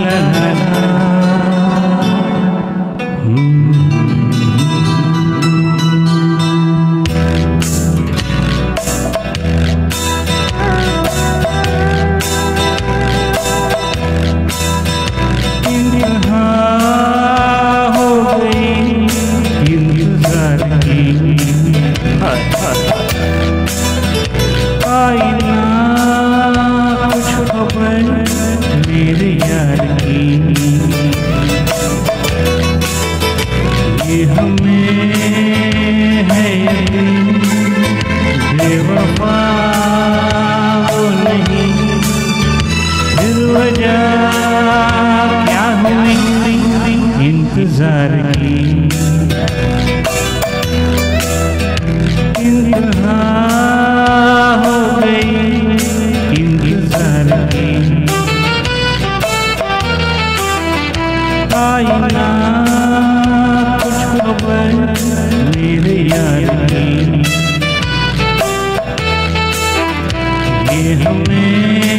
la la la गुजार की हो गई? इंतज़ार की आईना कुछ तो खबर मेरे यार की ये हमें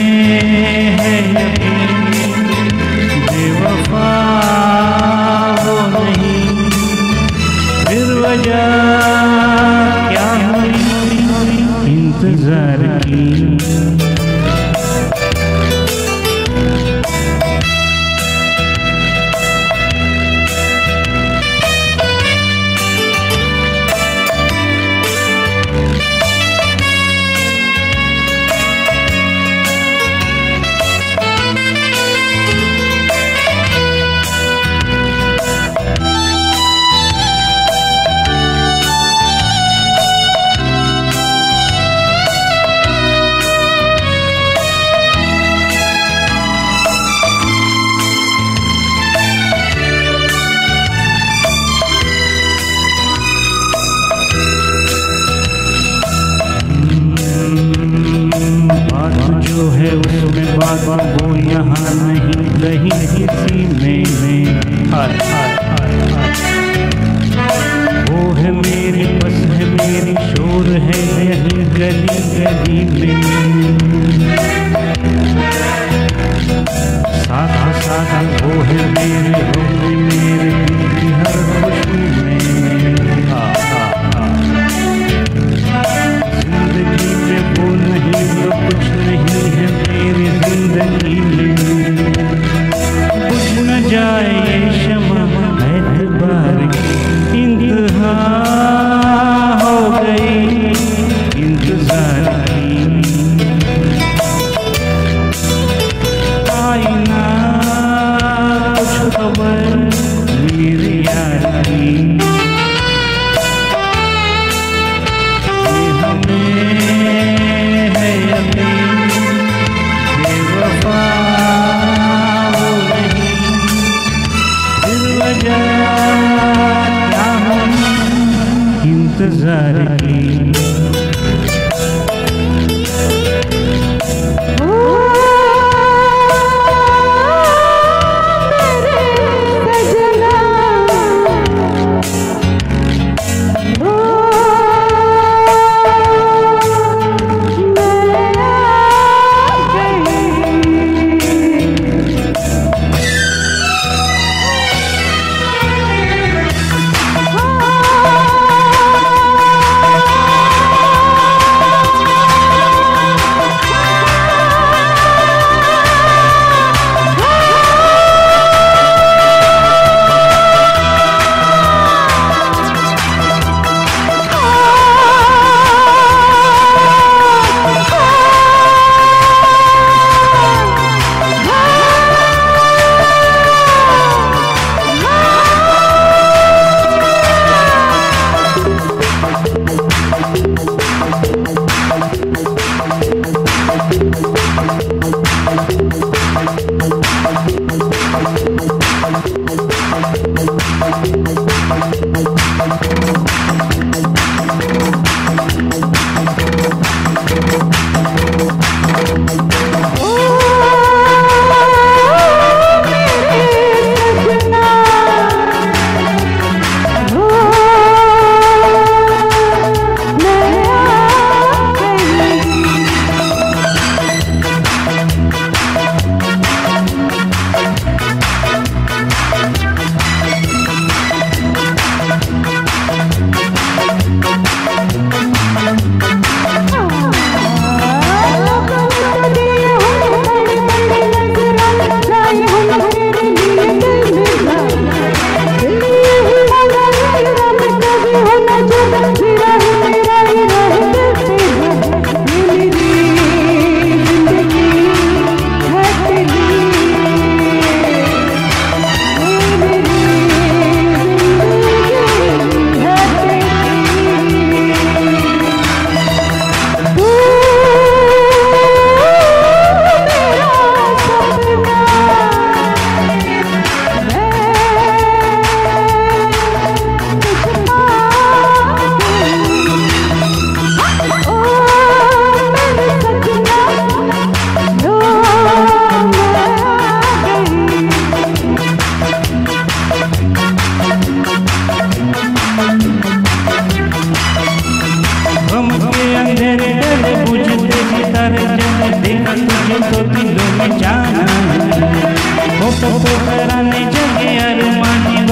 नहीं सीने में हाय हाय हाय हाय। वो है मेरे बस है मेरी शोर है यही गली गली में। साधा साधा वो है मेरे होगी मेरे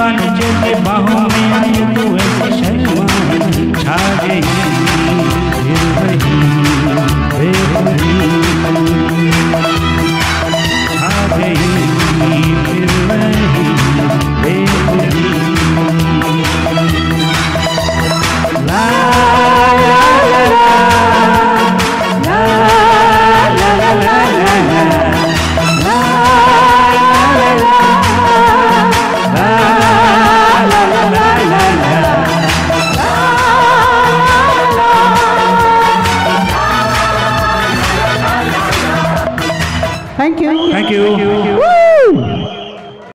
John and Jim.